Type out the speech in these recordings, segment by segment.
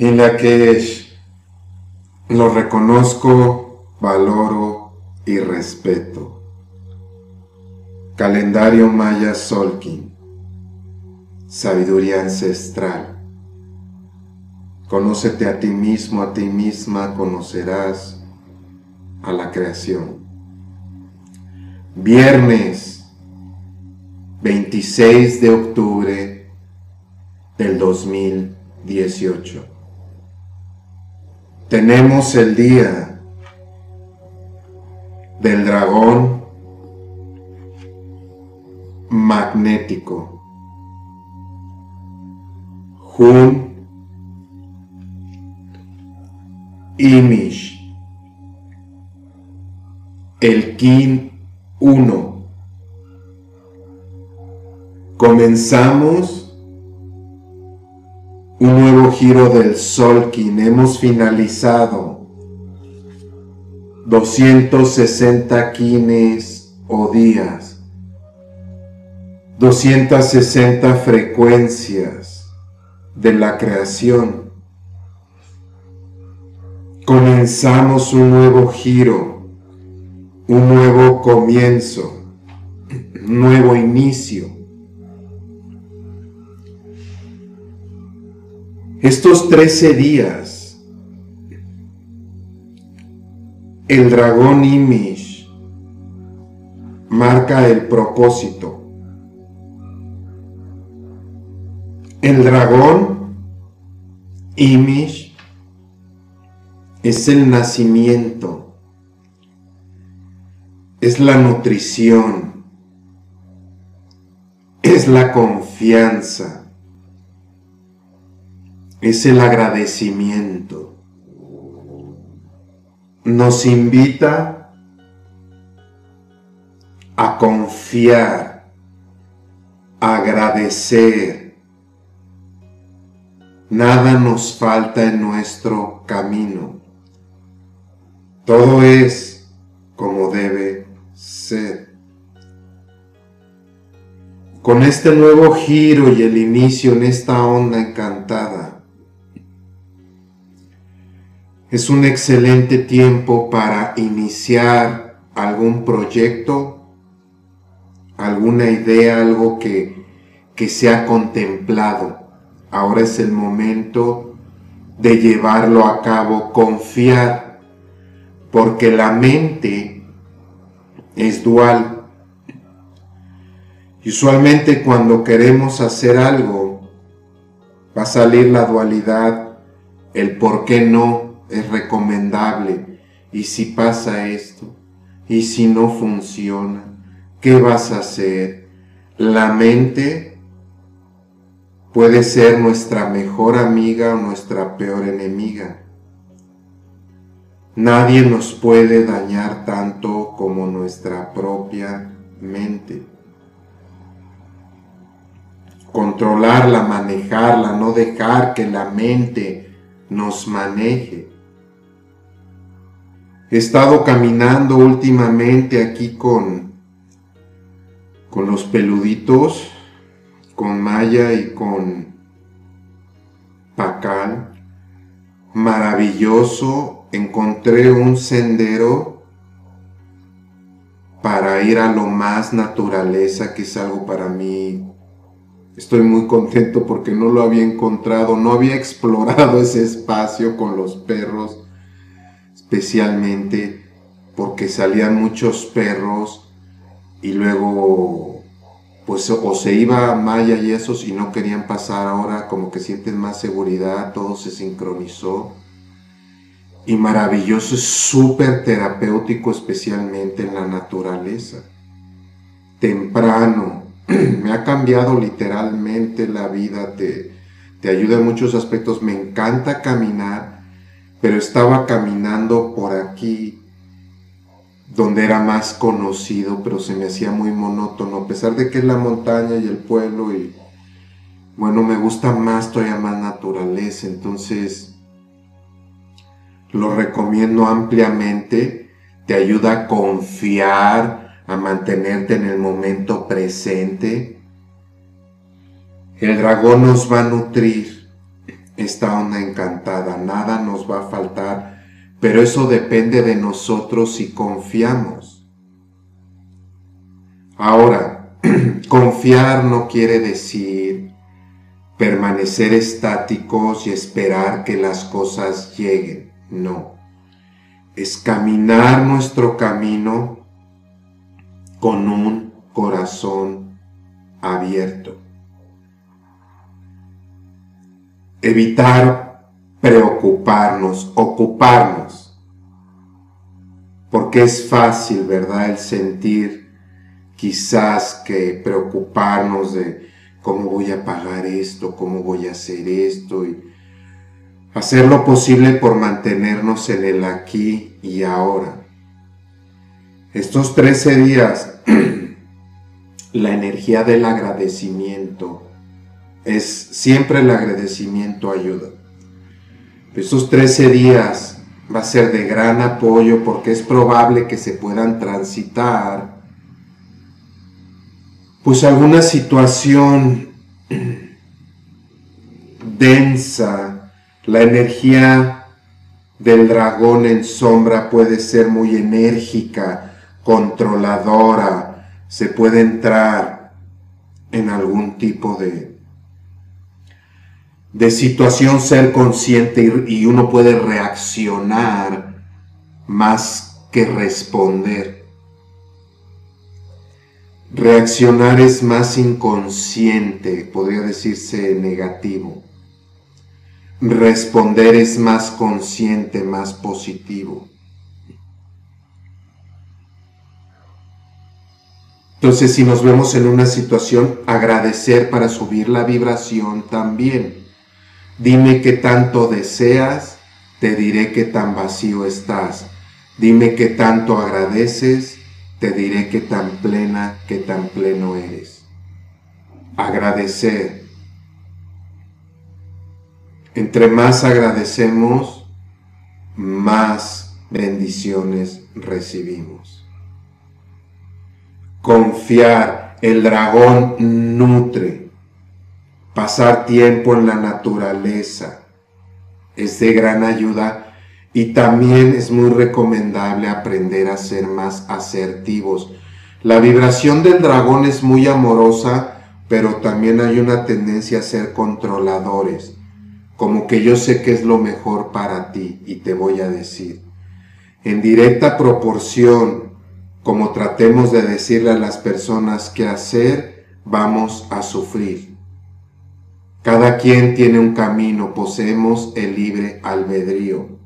en la que lo reconozco, valoro y respeto. Calendario Maya Solkin. Sabiduría ancestral. Conócete a ti mismo, a ti misma, conocerás a la creación. Viernes 26 de octubre del 2018. Tenemos el día del dragón magnético. Jun Imish. El Kin 1. Comenzamos un nuevo giro del Solkin. Hemos finalizado 260 kines o días, 260 frecuencias de la creación. Comenzamos un nuevo giro, un nuevo comienzo, un nuevo inicio. Estos 13 días, el dragón Imish marca el propósito. El dragón Imish es el nacimiento, es la nutrición, es la confianza es el agradecimiento. Nos invita a confiar, a agradecer. Nada nos falta en nuestro camino. Todo es como debe ser. Con este nuevo giro y el inicio en esta onda encantada, es un excelente tiempo para iniciar algún proyecto, alguna idea, algo que, que se ha contemplado. Ahora es el momento de llevarlo a cabo, confiar, porque la mente es dual. usualmente cuando queremos hacer algo, va a salir la dualidad, el por qué no, es recomendable. ¿Y si pasa esto? ¿Y si no funciona? ¿Qué vas a hacer? La mente puede ser nuestra mejor amiga o nuestra peor enemiga. Nadie nos puede dañar tanto como nuestra propia mente. Controlarla, manejarla, no dejar que la mente nos maneje. He estado caminando últimamente aquí con, con los peluditos, con Maya y con Pacal. Maravilloso, encontré un sendero para ir a lo más naturaleza, que es algo para mí. Estoy muy contento porque no lo había encontrado, no había explorado ese espacio con los perros especialmente porque salían muchos perros y luego pues o se iba Maya y esos y no querían pasar. Ahora como que sienten más seguridad, todo se sincronizó. Y maravilloso, es súper terapéutico especialmente en la naturaleza. Temprano, me ha cambiado literalmente la vida, te, te ayuda en muchos aspectos, me encanta caminar pero estaba caminando por aquí donde era más conocido, pero se me hacía muy monótono, a pesar de que es la montaña y el pueblo y bueno, me gusta más todavía más naturaleza, entonces lo recomiendo ampliamente, te ayuda a confiar, a mantenerte en el momento presente. El dragón nos va a nutrir esta onda encantada, nada nos va a faltar, pero eso depende de nosotros si confiamos. Ahora, confiar no quiere decir permanecer estáticos y esperar que las cosas lleguen, no. Es caminar nuestro camino con un corazón abierto. Evitar preocuparnos, ocuparnos, porque es fácil, ¿verdad?, el sentir quizás que preocuparnos de cómo voy a pagar esto, cómo voy a hacer esto y hacer lo posible por mantenernos en el aquí y ahora. Estos 13 días, la energía del agradecimiento, es siempre el agradecimiento ayuda. Estos 13 días va a ser de gran apoyo porque es probable que se puedan transitar pues alguna situación densa, la energía del dragón en sombra puede ser muy enérgica, controladora, se puede entrar en algún tipo de, de situación, ser consciente y, uno puede reaccionar más que responder. Reaccionar es más inconsciente, podría decirse negativo. Responder es más consciente, más positivo. Entonces, si nos vemos en una situación, agradecer para subir la vibración también. Dime qué tanto deseas, te diré qué tan vacío estás. Dime qué tanto agradeces, te diré qué tan plena, qué tan pleno eres. Agradecer. Entre más agradecemos, más bendiciones recibimos. Confiar, el dragón nutre. Pasar tiempo en la naturaleza es de gran ayuda y también es muy recomendable aprender a ser más asertivos. La vibración del dragón es muy amorosa, pero también hay una tendencia a ser controladores, como que yo sé que es lo mejor para ti y te voy a decir. En directa proporción como tratemos de decirle a las personas qué hacer, vamos a sufrir. Cada quien tiene un camino, poseemos el libre albedrío.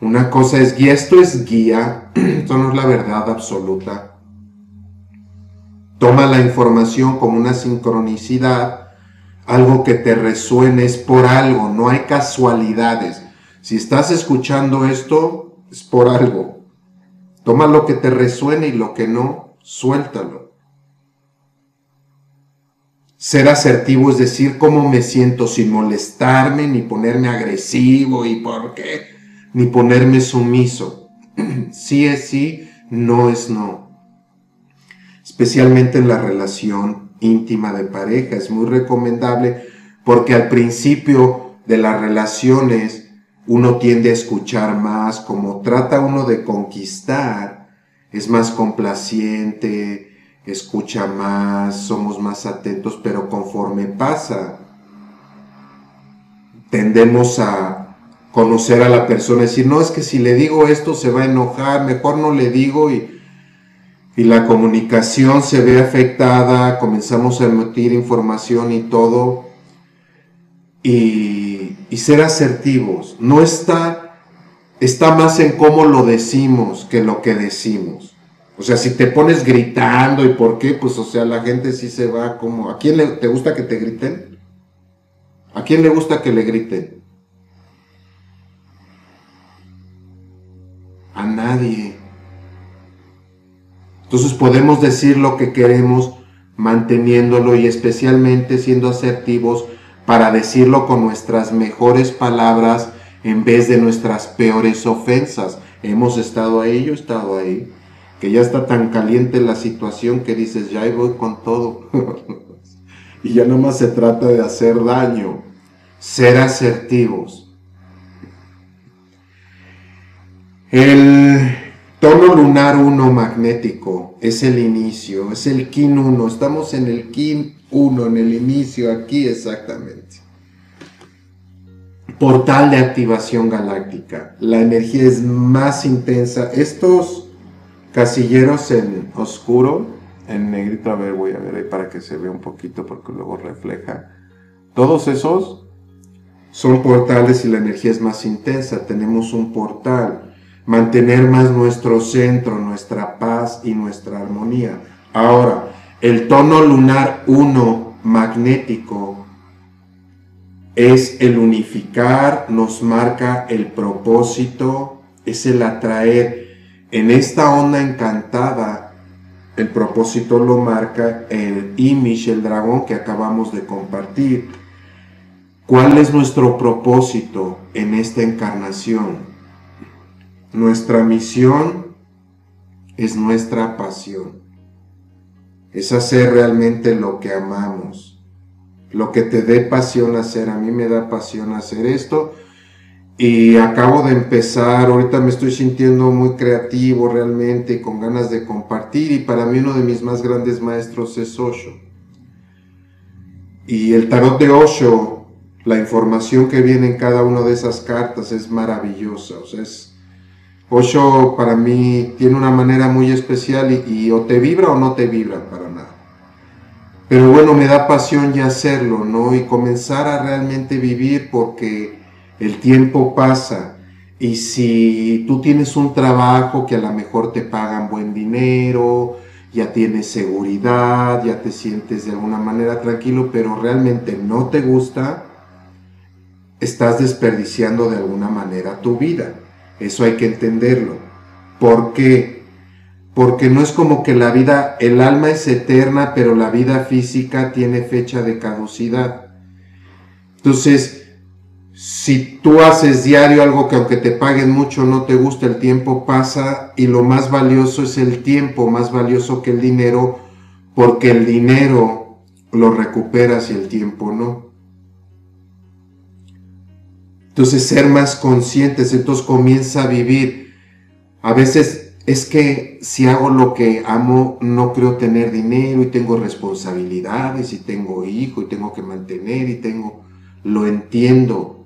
Una cosa es guía, esto es guía, esto no es la verdad absoluta. Toma la información como una sincronicidad, algo que te resuene es por algo, no hay casualidades. Si estás escuchando esto, es por algo. Toma lo que te resuene y lo que no, suéltalo. Ser asertivo es decir cómo me siento sin molestarme, ni ponerme agresivo y por qué, ni ponerme sumiso. sí es sí, no es no. Especialmente en la relación íntima de pareja es muy recomendable porque al principio de las relaciones uno tiende a escuchar más, como trata uno de conquistar, es más complaciente, escucha más, somos más atentos, pero conforme pasa, tendemos a conocer a la persona, decir, no, es que si le digo esto se va a enojar, mejor no le digo y, y la comunicación se ve afectada, comenzamos a emitir información y todo, y y ser asertivos. No está, está más en cómo lo decimos que lo que decimos. O sea, si te pones gritando y por qué, pues o sea, la gente sí se va como... ¿A quién le, te gusta que te griten? ¿A quién le gusta que le griten? A nadie. Entonces podemos decir lo que queremos manteniéndolo y especialmente siendo asertivos para decirlo con nuestras mejores palabras en vez de nuestras peores ofensas. Hemos estado ahí, yo he estado ahí, que ya está tan caliente la situación que dices, ya voy con todo. y ya no más se trata de hacer daño, ser asertivos. El tono lunar 1 magnético es el inicio, es el kin 1, estamos en el kin 1, en el inicio, aquí exactamente. Portal de activación galáctica, la energía es más intensa. Estos casilleros en oscuro, en negrito, a ver, voy a ver ahí para que se vea un poquito porque luego refleja. Todos esos son portales y la energía es más intensa. Tenemos un portal. Mantener más nuestro centro, nuestra paz y nuestra armonía. Ahora, el tono lunar 1 magnético es el unificar, nos marca el propósito, es el atraer. En esta onda encantada, el propósito lo marca el image, el dragón que acabamos de compartir. ¿Cuál es nuestro propósito en esta encarnación? Nuestra misión es nuestra pasión. Es hacer realmente lo que amamos. Lo que te dé pasión hacer. A mí me da pasión hacer esto y acabo de empezar, ahorita me estoy sintiendo muy creativo realmente, con ganas de compartir y para mí uno de mis más grandes maestros es Osho. Y el tarot de Osho, la información que viene en cada una de esas cartas es maravillosa, o sea, es, Osho para mí tiene una manera muy especial y, y o te vibra o no te vibra para nada. Pero bueno, me da pasión ya hacerlo, ¿no? Y comenzar a realmente vivir porque el tiempo pasa y si tú tienes un trabajo que a lo mejor te pagan buen dinero, ya tienes seguridad, ya te sientes de alguna manera tranquilo, pero realmente no te gusta, estás desperdiciando de alguna manera tu vida. Eso hay que entenderlo. ¿Por qué? Porque no es como que la vida, el alma es eterna, pero la vida física tiene fecha de caducidad. Entonces, si tú haces diario algo que aunque te paguen mucho no te gusta, el tiempo pasa y lo más valioso es el tiempo, más valioso que el dinero, porque el dinero lo recuperas y el tiempo no. Entonces ser más conscientes, entonces comienza a vivir. A veces es que si hago lo que amo, no creo tener dinero y tengo responsabilidades y tengo hijo y tengo que mantener y tengo, lo entiendo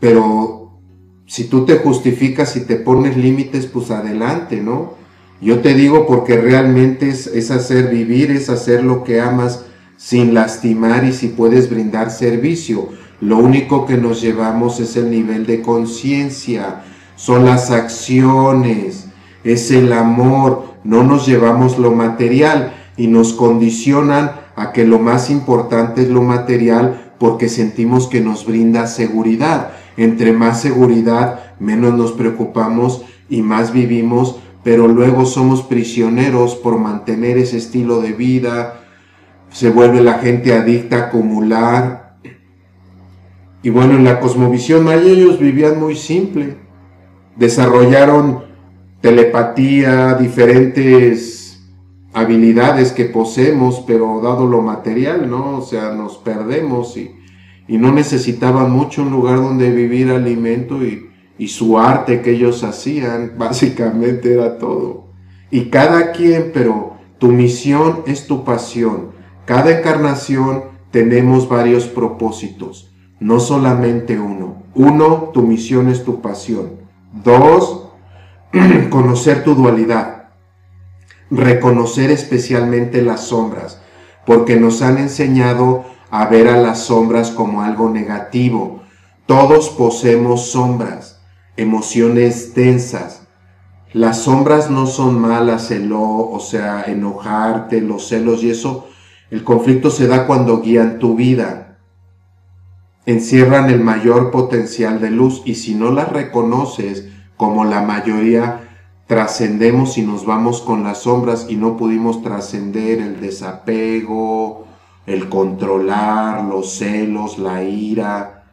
pero si tú te justificas y te pones límites, pues adelante, ¿no? Yo te digo porque realmente es, hacer vivir, es hacer lo que amas sin lastimar y si puedes brindar servicio. Lo único que nos llevamos es el nivel de conciencia, son las acciones, es el amor, no nos llevamos lo material y nos condicionan a que lo más importante es lo material porque sentimos que nos brinda seguridad. Entre más seguridad, menos nos preocupamos y más vivimos, pero luego somos prisioneros por mantener ese estilo de vida, se vuelve la gente adicta a acumular. Y bueno, en la cosmovisión maya ellos vivían muy simple, desarrollaron telepatía, diferentes habilidades que poseemos, pero dado lo material, ¿no? O sea, nos perdemos y y no necesitaban mucho un lugar donde vivir alimento y, su arte que ellos hacían, básicamente era todo. Y cada quien, pero tu misión es tu pasión. Cada encarnación tenemos varios propósitos, no solamente uno. Uno, tu misión es tu pasión. Dos, conocer tu dualidad. Reconocer especialmente las sombras, porque nos han enseñado a ver a las sombras como algo negativo. Todos poseemos sombras, emociones densas. Las sombras no son malas, el o sea, enojarte, los celos y eso. El conflicto se da cuando guían tu vida. Encierran el mayor potencial de luz y si no las reconoces, como la mayoría, trascendemos y nos vamos con las sombras y no pudimos trascender el desapego, el controlar los celos, la ira,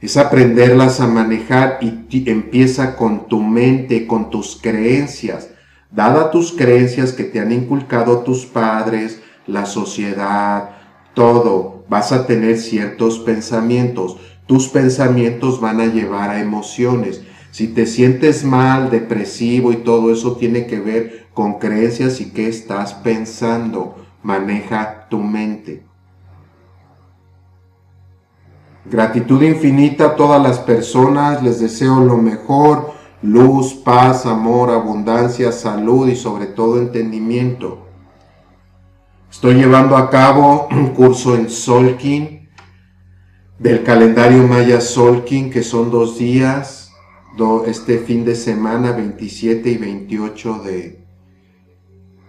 es aprenderlas a manejar y empieza con tu mente, con tus creencias. Dada tus creencias que te han inculcado tus padres, la sociedad, todo, vas a tener ciertos pensamientos. Tus pensamientos van a llevar a emociones. Si te sientes mal, depresivo y todo eso tiene que ver con creencias y qué estás pensando. Maneja tu mente. Gratitud infinita a todas las personas, les deseo lo mejor, luz, paz, amor, abundancia, salud y sobre todo entendimiento. Estoy llevando a cabo un curso en Solkin, del calendario Maya Solkin, que son dos días, este fin de semana, 27 y 28 de,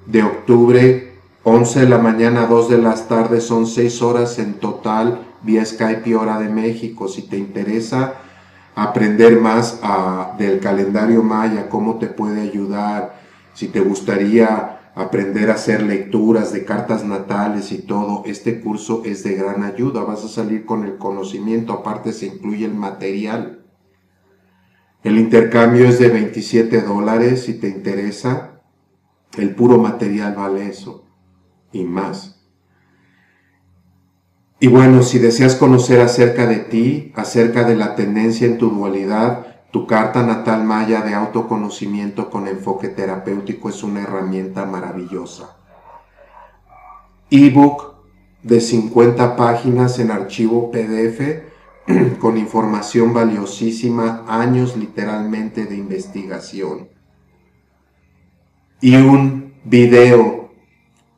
de octubre, 11 de la mañana, 2 de las tardes, son 6 horas en total vía Skype y hora de México. Si te interesa aprender más ah, del calendario maya, cómo te puede ayudar, si te gustaría aprender a hacer lecturas de cartas natales y todo, este curso es de gran ayuda. Vas a salir con el conocimiento, aparte se incluye el material. El intercambio es de 27 dólares si te interesa. El puro material vale eso y más. Y bueno, si deseas conocer acerca de ti, acerca de la tendencia en tu dualidad, tu carta natal maya de autoconocimiento con enfoque terapéutico es una herramienta maravillosa. Ebook de 50 páginas en archivo PDF con información valiosísima, años literalmente de investigación. Y un video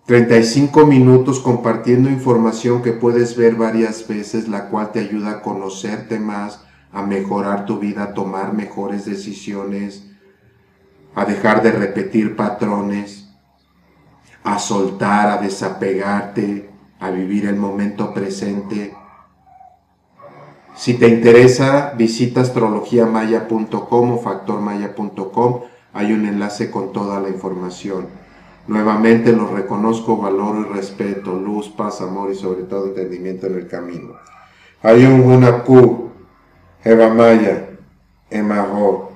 35 minutos compartiendo información que puedes ver varias veces, la cual te ayuda a conocerte más, a mejorar tu vida, a tomar mejores decisiones, a dejar de repetir patrones, a soltar, a desapegarte, a vivir el momento presente. Si te interesa, visita astrologiamaya.com o factormaya.com. Hay un enlace con toda la información. Nuevamente los reconozco, valoro y respeto, luz, paz, amor y sobre todo entendimiento en el camino. Ayun Hunaku, Evamaya, Emaho.